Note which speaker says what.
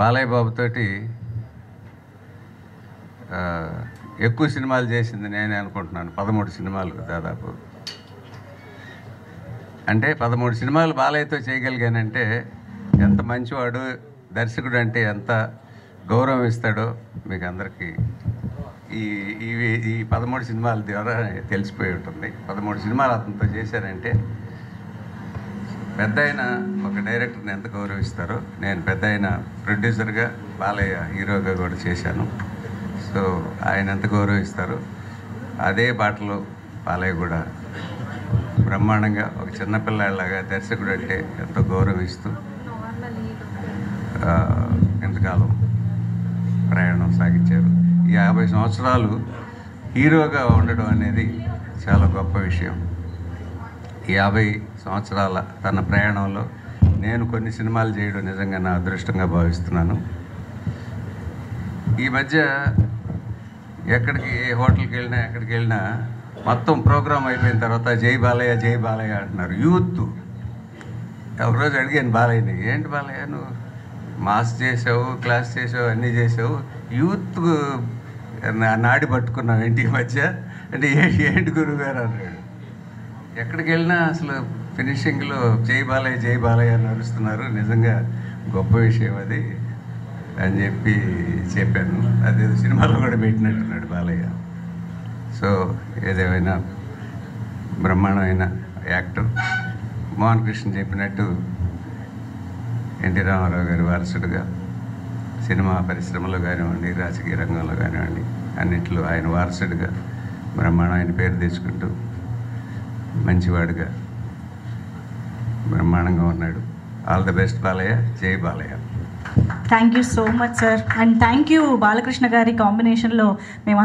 Speaker 1: బాలయ్య బాబుతోటి ఎక్కువ సినిమాలు చేసింది నేనే అనుకుంటున్నాను. పదమూడు సినిమాలు దాదాపు. అంటే పదమూడు సినిమాలు బాలయ్యతో చేయగలిగానంటే ఎంత మంచివాడు దర్శకుడు అంటే ఎంత గౌరవం ఇస్తాడో మీకు అందరికీ ఈ ఇవి ఈ పదమూడు సినిమాల ద్వారా తెలిసిపోయి ఉంటుంది. పదమూడు సినిమాలు అతనితో చేశారంటే పెద్ద ఆయన ఒక డైరెక్టర్ని ఎంత గౌరవిస్తారో నేను పెద్ద ఆయన ప్రొడ్యూసర్గా బాలయ్య హీరోగా కూడా చేశాను. సో ఆయన ఎంత గౌరవిస్తారో అదే బాటలో బాలయ్య కూడా బ్రహ్మాండంగా ఒక చిన్నపిల్లలాగా దర్శకుడు అంటే ఎంతో గౌరవిస్తూ ఎంతకాలం ఇంతకాలం ప్రయాణం సాగించారు. ఈ యాభై సంవత్సరాలు హీరోగా ఉండడం అనేది చాలా గొప్ప విషయం. యాభై సంవత్సరాల తన ప్రయాణంలో నేను కొన్ని సినిమాలు చేయడం నిజంగా నా అదృష్టంగా భావిస్తున్నాను. ఈ మధ్య ఎక్కడికి ఏ హోటల్కి వెళ్ళినా ఎక్కడికి వెళ్ళినా మొత్తం ప్రోగ్రామ్ అయిపోయిన తర్వాత జై బాలయ్య జై బాలయ్య అంటున్నారు. యూత్. ఒకరోజు అడిగాను బాలయ్యని ఏంటి బాలయ్య? నువ్వు మాస్ చేసావు క్లాస్ చేసావు అన్నీ చేసావు. యూత్ నా- నాడి పట్టుకున్నావు ఏంటి ఈ మధ్య? అంటే ఏంటి గురువు గారు? అన్నాడు. ఎక్కడికి వెళ్ళినా అసలు ఫినిషింగ్లో జై బాలయ్య జై బాలయ్య అని అరుస్తున్నారు నిజంగా గొప్ప విషయం అది అని చెప్పి చెప్పాను. అదేదో సినిమాలో కూడా పెట్టినట్టున్నాడు బాలయ్య. సో ఏదేమైనా బ్రహ్మాండమైన యాక్టర్ మోహన్ కృష్ణ చెప్పినట్టు ఎన్టీ రామారావు గారి వారసుడుగా సినిమా పరిశ్రమలో కానివ్వండి రాజకీయ రంగంలో కానివ్వండి అన్నింటిలో ఆయన వారసుడిగా బ్రహ్మాండమైన పేరు తెచ్చుకుంటూ మంచివాడుగా బ్రహ్మాండంగా ఉన్నాడు. All the best Balayya. జై Balayya.
Speaker 2: Thank you so much sir and thank you Balakrishna గారి కాంబినేషన్లో మేము